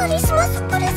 クリスマスプレ